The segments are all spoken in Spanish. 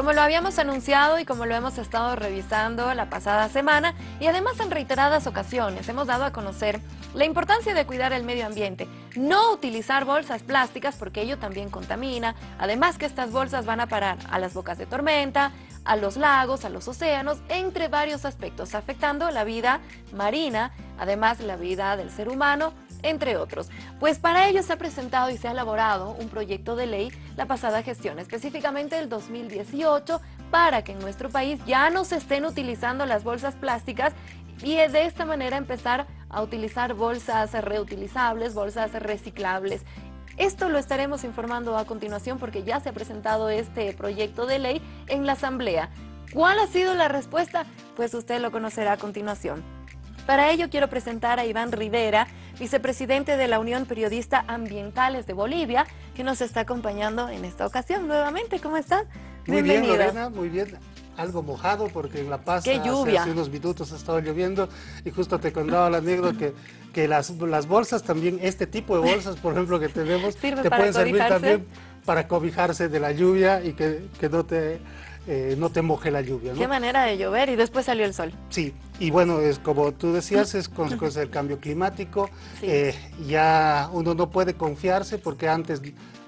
Como lo habíamos anunciado y como lo hemos estado revisando la pasada semana y además en reiteradas ocasiones hemos dado a conocer la importancia de cuidar el medio ambiente, no utilizar bolsas plásticas porque ello también contamina, además que estas bolsas van a parar a las bocas de tormenta, a los lagos, a los océanos, entre varios aspectos, afectando la vida marina, además la vida del ser humano, entre otros. Pues para ello se ha presentado y se ha elaborado un proyecto de ley la pasada gestión, específicamente el 2018, para que en nuestro país ya no se estén utilizando las bolsas plásticas y de esta manera empezar a utilizar bolsas reutilizables, bolsas reciclables. Esto lo estaremos informando a continuación porque ya se ha presentado este proyecto de ley en la Asamblea. ¿Cuál ha sido la respuesta? Pues usted lo conocerá a continuación. Para ello quiero presentar a Iván Rivera, vicepresidente de la Unión Periodista Ambientales de Bolivia, que nos está acompañando en esta ocasión nuevamente. ¿Cómo estás? Muy bien, Lorena, muy bien algo mojado porque en La Paz hace, unos minutos ha estado lloviendo y justo te contaba la anécdota que, que las, las bolsas también, este tipo de bolsas, por ejemplo, que tenemos, te pueden servir también para cobijarse de la lluvia y que, que no te eh, no te moje la lluvia. Qué manera de llover y después salió el sol. Sí, y bueno, es como tú decías, es consecuencia del cambio climático. Eh, ya uno no puede confiarse porque antes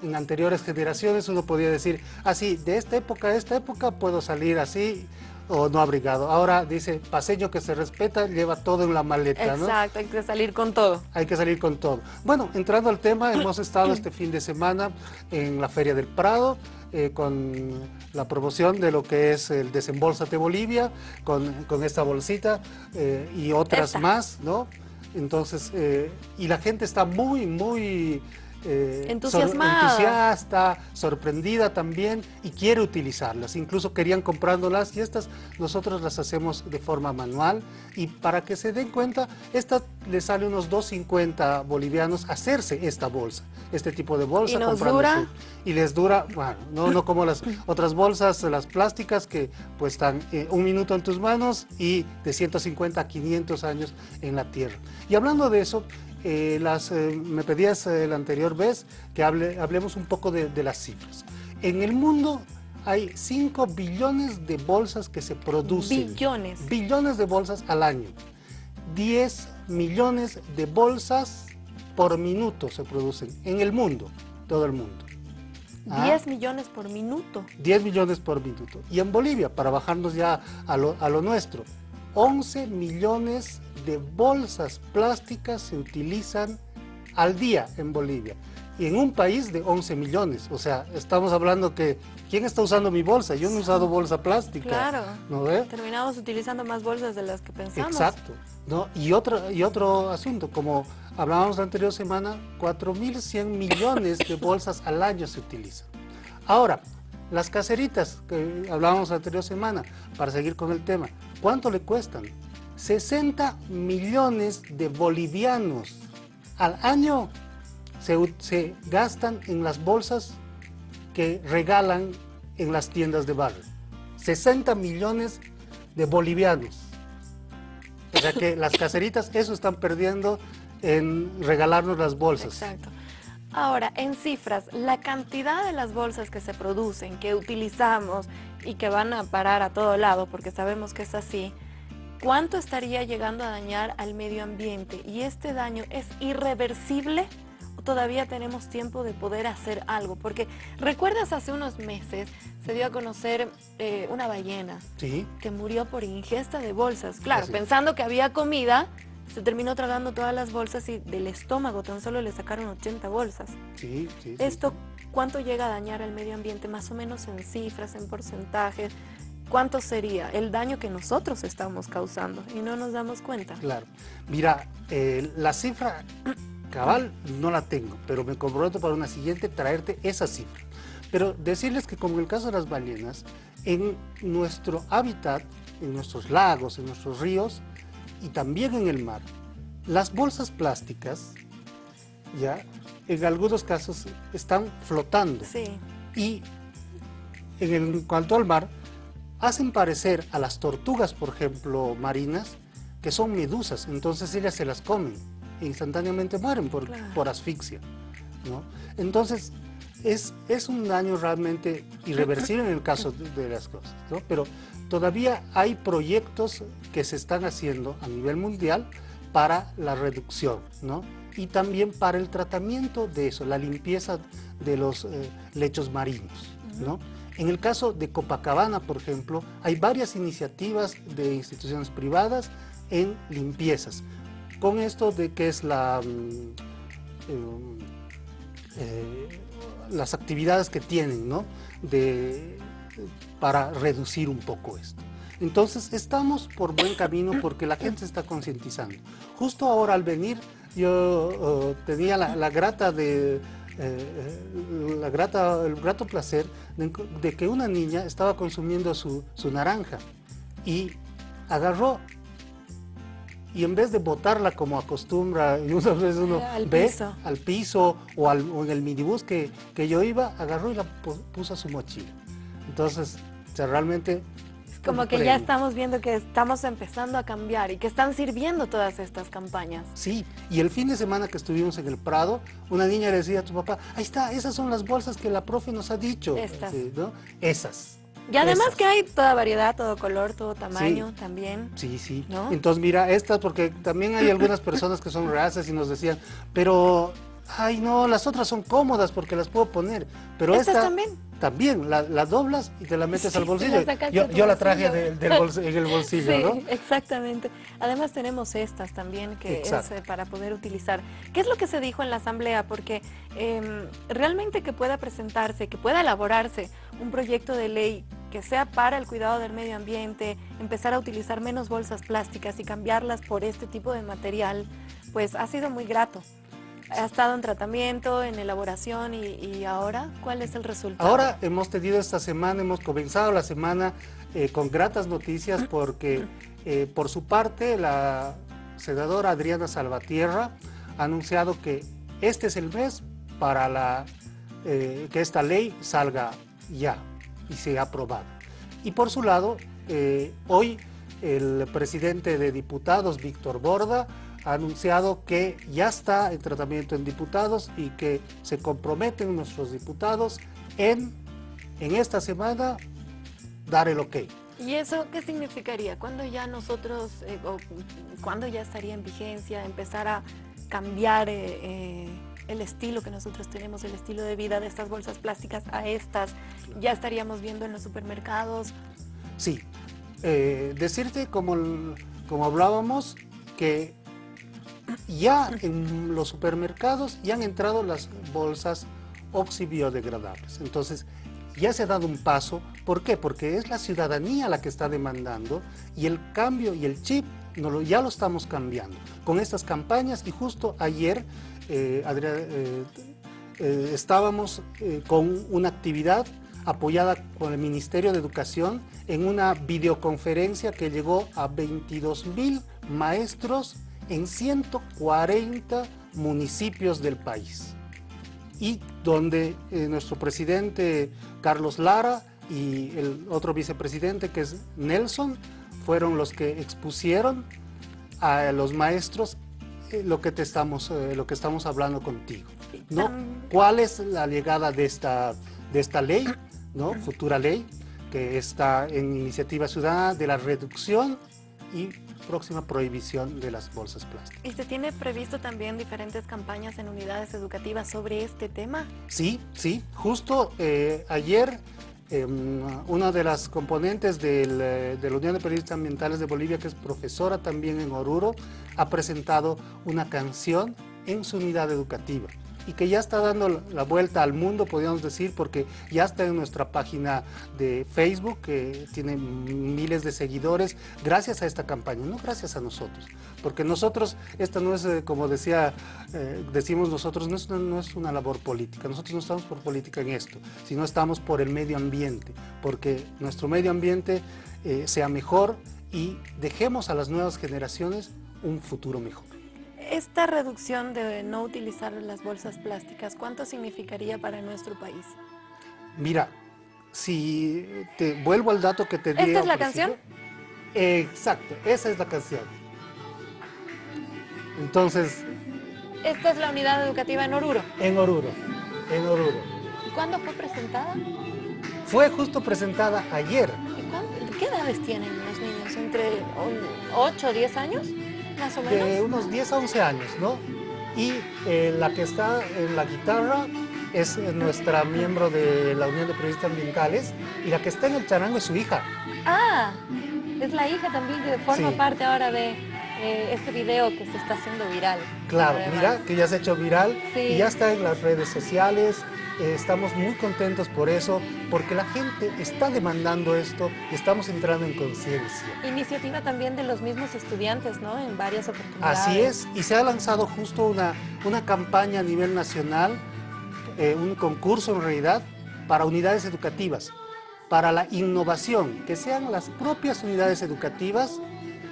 en anteriores generaciones uno podía decir, así, ah, de esta época a esta época puedo salir así o no abrigado. Ahora dice, paseño que se respeta, lleva todo en la maleta, Exacto, hay que salir con todo. Hay que salir con todo. Bueno, entrando al tema, hemos estado este fin de semana en la Feria del Prado, eh, con la promoción de lo que es el Desembolsate Bolivia, con, esta bolsita eh, y otras más, ¿no? Entonces, eh, y la gente está muy, muy eh, entusiasta, sorprendida también y quiere utilizarlas. Incluso querían comprándolas y estas nosotros las hacemos de forma manual y para que se den cuenta, esta le sale unos 2.50 bolivianos hacerse esta bolsa, este tipo de bolsa. ¿Y nos dura? Y les dura, bueno, no, no como las otras bolsas, las plásticas que pues están eh, un minuto en tus manos y de 150 a 500 años en la tierra. Y hablando de eso, eh, las, eh, me pedías eh, la anterior vez que hable, hablemos un poco de, las cifras. En el mundo hay 5 billones de bolsas que se producen. Billones. Billones de bolsas al año. 10 millones de bolsas por minuto se producen en el mundo, todo el mundo. 10 ah. millones por minuto. 10 millones por minuto. Y en Bolivia, para bajarnos ya a lo, a lo nuestro, 11 millones de bolsas plásticas se utilizan al día en Bolivia. Y en un país de 11 millones. O sea, estamos hablando que, ¿quién está usando mi bolsa? Yo no he usado bolsa plástica. Claro. ¿no Terminamos utilizando más bolsas de las que pensamos. Exacto. ¿no? Y, otro, y otro asunto, como hablábamos la anterior semana, 4.100 millones de bolsas al año se utilizan. Ahora, las caseritas que hablábamos la anterior semana, para seguir con el tema, ¿cuánto le cuestan? 60 millones de bolivianos al año se, gastan en las bolsas que regalan en las tiendas de barrio. 60 millones de bolivianos. O sea que las caseritas eso están perdiendo en regalarnos las bolsas. Exacto. Ahora, en cifras, la cantidad de las bolsas que se producen, que utilizamos y que van a parar a todo lado, porque sabemos que es así, ¿cuánto estaría llegando a dañar al medio ambiente? ¿Y este daño es irreversible? ¿O todavía tenemos tiempo de poder hacer algo? Porque recuerdas hace unos meses se dio a conocer eh, una ballena que murió por ingesta de bolsas. Claro, pensando que había comida, se terminó tragando todas las bolsas y del estómago tan solo le sacaron 80 bolsas. Sí, sí. ¿Esto cuánto llega a dañar al medio ambiente? Más o menos en cifras, en porcentajes. ¿Cuánto sería el daño que nosotros estamos causando y no nos damos cuenta? Claro. Mira, eh, la cifra cabal no la tengo, pero me comprometo para una siguiente traerte esa cifra. Pero decirles que como en el caso de las ballenas, en nuestro hábitat, en nuestros lagos, en nuestros ríos, y también en el mar. Las bolsas plásticas, ya, en algunos casos están flotando. Sí. Y en, cuanto al mar, hacen parecer a las tortugas, por ejemplo, marinas, que son medusas, entonces ellas se las comen e instantáneamente mueren por, por asfixia. ¿no? Entonces, es, es un daño realmente irreversible en el caso de, las cosas, ¿no? Pero todavía hay proyectos que se están haciendo a nivel mundial para la reducción, ¿no? Y también para el tratamiento de eso, la limpieza de los eh, lechos marinos, ¿no? En el caso de Copacabana, por ejemplo, hay varias iniciativas de instituciones privadas en limpiezas. Con esto de que es la, mm, eh, eh, las actividades que tienen ¿no? de, para reducir un poco esto. Entonces estamos por buen camino porque la gente se está concientizando. Justo ahora al venir yo oh, tenía la, grata de eh, la grata, el grato placer de, que una niña estaba consumiendo su, su naranja y agarró y en vez de botarla como acostumbra, y una vez uno al ve piso. al piso o, al, en el minibús que, que, yo iba, agarró y la puso a su mochila. Entonces, realmente... Es como que ya estamos viendo que estamos empezando a cambiar y que están sirviendo todas estas campañas. Sí, y el fin de semana que estuvimos en el Prado, una niña le decía a tu papá, ahí está, esas son las bolsas que la profe nos ha dicho. Estas. ¿no? Esas. Y además que hay toda variedad, todo color, todo tamaño también. Sí, sí. Entonces mira, estas, porque también hay algunas personas que son races y nos decían, pero, ay no, las otras son cómodas porque las puedo poner. Pero ¿Estas esta también? También, la, doblas y te la metes al bolsillo. yo, la traje en el bolsillo, sí, ¿no? exactamente. Además tenemos estas también que es eh, para poder utilizar. ¿Qué es lo que se dijo en la asamblea? Porque em, realmente que pueda presentarse, que pueda elaborarse un proyecto de ley que sea para el cuidado del medio ambiente, empezar a utilizar menos bolsas plásticas y cambiarlas por este tipo de material, pues ha sido muy grato ha estado en tratamiento, en elaboración y, ahora, ¿cuál es el resultado? Ahora hemos tenido esta semana, hemos comenzado la semana eh, con gratas noticias porque eh, por su parte la senadora Adriana Salvatierra ha anunciado que este es el mes para la, eh, que esta ley salga ya y sea aprobada. Y por su lado, hoy el presidente de diputados, Víctor Borda, ha anunciado que ya está en tratamiento en diputados y que se comprometen nuestros diputados en, en esta semana dar el ok. ¿Y eso qué significaría? ¿Cuándo ya nosotros, eh, o cuándo ya estaría en vigencia, empezar a cambiar eh, eh, el estilo que nosotros tenemos, el estilo de vida de estas bolsas plásticas a estas? ¿Ya estaríamos viendo en los supermercados? Sí. decirte, como, como hablábamos, que ya en los supermercados ya han entrado las bolsas oxibiodegradables. Entonces, ya se ha dado un paso. ¿Por qué? Porque es la ciudadanía la que está demandando y el cambio y el chip ya lo estamos cambiando con estas campañas y justo ayer eh, eh, eh, estábamos con una actividad apoyada con el Ministerio de Educación en una videoconferencia que llegó a 22 mil maestros en 140 municipios del país. Y donde eh, nuestro presidente Carlos Lara y el otro vicepresidente que es Nelson fueron los que expusieron a los maestros eh, lo que te estamos eh, lo que estamos hablando contigo no cuál es la llegada de esta de esta ley no futura ley que está en iniciativa ciudadana de la reducción y próxima prohibición de las bolsas plásticas. ¿Y se tiene previsto también diferentes campañas en unidades educativas sobre este tema? Sí, sí. Justo eh, ayer em, una de las componentes eh, de la Unión de Periodistas Ambientales de Bolivia, que es profesora también en Oruro, ha presentado una canción en su unidad educativa y que ya está dando la vuelta al mundo, podríamos decir, porque ya está en nuestra página de Facebook, que tiene miles de seguidores, gracias a esta campaña, no gracias a nosotros, porque nosotros, esta no es, eh, como decía, eh, decimos nosotros, no es, una, no es una labor política, nosotros no estamos por política en esto, sino estamos por el medio ambiente, porque nuestro medio ambiente eh, sea mejor y dejemos a las nuevas generaciones un futuro mejor. Esta reducción de no utilizar las bolsas plásticas, ¿cuánto significaría para nuestro país? Mira, si te vuelvo al dato que te di. ¿Esta es la canción? Exacto, esa es la canción. Entonces... Esta es la unidad educativa en Oruro. En Oruro, en Oruro. ¿Y cuándo fue presentada? Fue justo presentada ayer. ¿Qué edades tienen los niños? ¿Entre 8 o 10 años? Más o menos. De unos 10 a 11 años, ¿no? Y eh, la que está en la guitarra es nuestra miembro de la Unión de Periodistas Ambientales y la que está en el charango es su hija. Ah, es la hija también que forma parte ahora de eh, este video que se está haciendo viral. Claro, mira, que ya se ha hecho viral y ya está en las redes sociales. Eh, estamos muy contentos por eso, porque la gente está demandando esto y estamos entrando en conciencia. Iniciativa también de los mismos estudiantes, ¿no? En varias oportunidades. Así es, y se ha lanzado justo una, una campaña a nivel nacional eh, un concurso en realidad para unidades educativas, para la innovación, que sean las propias unidades educativas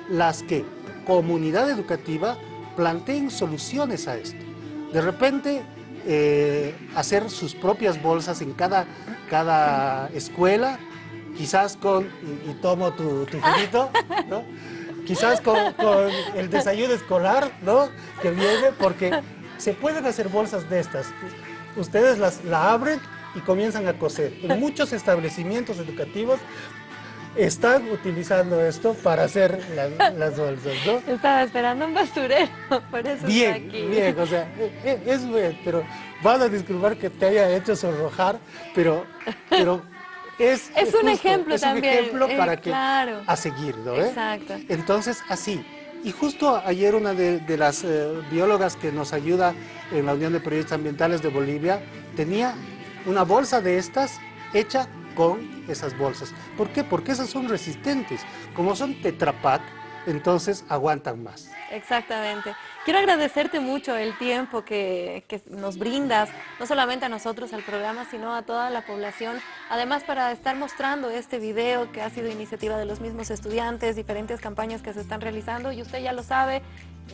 las que, comunidad educativa, planteen soluciones a esto. De repente, eh, hacer sus propias bolsas en cada, cada escuela, quizás con, y, tomo tu, tu ¿no? quizás con, con, el desayuno escolar, ¿no? Que viene, porque se pueden hacer bolsas de estas ustedes las, la abren y comienzan a coser. En muchos establecimientos educativos están utilizando esto para hacer las, bolsas, ¿no? Estaba esperando un basurero, por eso bien, está aquí. Bien, o sea, e, e, es, bien, pero van a disculpar que te haya hecho sonrojar, pero, pero es... Es un ejemplo también. Es un ejemplo eh, para que... A seguir, ¿no? Exacto. Entonces, así, y justo ayer una de, las eh, biólogas que nos ayuda en la Unión de Periodistas Ambientales de Bolivia tenía una bolsa de estas hecha con esas bolsas. ¿Por qué? Porque esas son resistentes. Como son Tetrapac, entonces aguantan más. Exactamente. Quiero agradecerte mucho el tiempo que, nos brindas, no solamente a nosotros, al programa, sino a toda la población. Además, para estar mostrando este video que ha sido iniciativa de los mismos estudiantes, diferentes campañas que se están realizando, y usted ya lo sabe,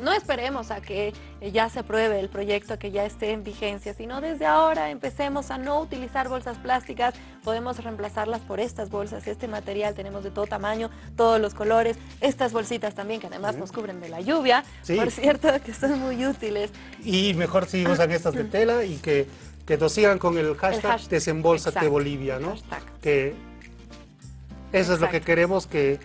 no esperemos a que ya se apruebe el proyecto, que ya esté en vigencia, sino desde ahora empecemos a no utilizar bolsas plásticas, podemos reemplazarlas por estas bolsas, este material tenemos de todo tamaño, todos los colores, estas bolsitas también que además nos cubren de la lluvia, por cierto, que son muy útiles. Y mejor si usan estas de tela y que, que nos sigan con el hashtag, desembolsate Bolivia, ¿no? Que eso es lo que queremos que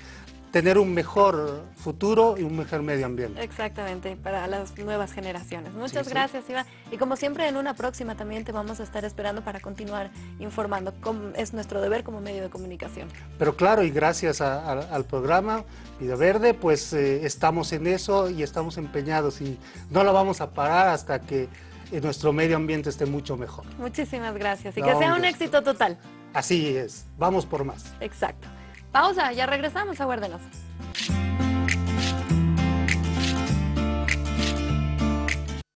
tener un mejor futuro y un mejor medio ambiente. Exactamente, para las nuevas generaciones. Muchas gracias, Iván. Y como siempre, en una próxima también te vamos a estar esperando para continuar informando. Es nuestro deber como medio de comunicación. Pero claro, y gracias al programa Vida Verde, pues eh, estamos en eso y estamos empeñados y no lo vamos a parar hasta que eh, nuestro medio ambiente esté mucho mejor. Muchísimas gracias y que sea un éxito total. Así es, vamos por más. Exacto. Pausa, ya regresamos, aguárdenos.